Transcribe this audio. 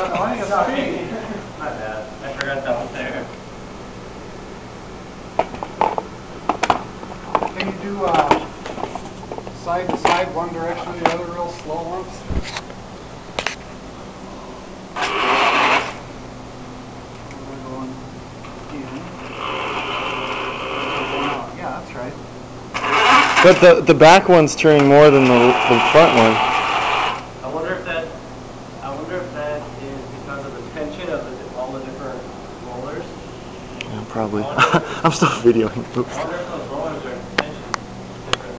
I forgot that was there. Can you do uh, side to side, one direction, or the other, real slow in. Yeah, that's right. But the the back one's turning more than the the front one. I wonder if that. I wonder if that is because of the tension of the, all the different rollers. Yeah, probably. I'm still videoing. Oops.